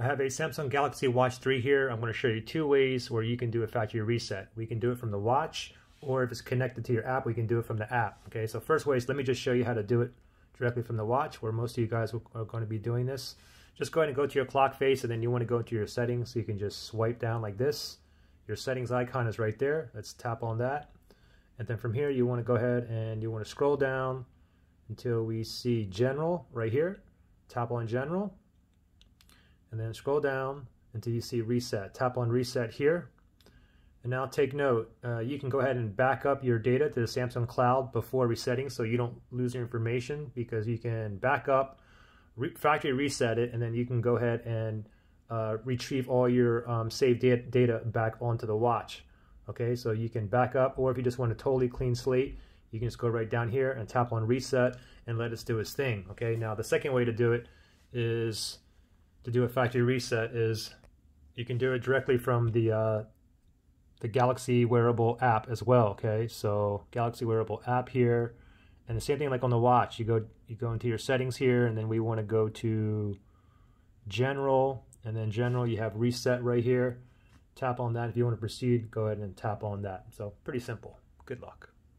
I have a Samsung Galaxy Watch 3 here. I'm going to show you two ways where you can do a factory reset. We can do it from the watch, or if it's connected to your app, we can do it from the app. Okay, so first way is let me just show you how to do it directly from the watch, where most of you guys are going to be doing this. Just go ahead and go to your clock face, and then you want to go into your settings, so you can just swipe down like this. Your settings icon is right there. Let's tap on that. And then from here, you want to go ahead and you want to scroll down until we see General right here. Tap on General and then scroll down until you see reset. Tap on reset here. And now take note, uh, you can go ahead and back up your data to the Samsung Cloud before resetting so you don't lose your information because you can back up, re factory reset it, and then you can go ahead and uh, retrieve all your um, saved data back onto the watch. Okay, so you can back up, or if you just want a totally clean slate, you can just go right down here and tap on reset and let us do its thing. Okay, now the second way to do it is to do a factory reset is you can do it directly from the uh, the Galaxy wearable app as well. Okay, so Galaxy wearable app here, and the same thing like on the watch. You go you go into your settings here, and then we want to go to general, and then general you have reset right here. Tap on that if you want to proceed. Go ahead and tap on that. So pretty simple. Good luck.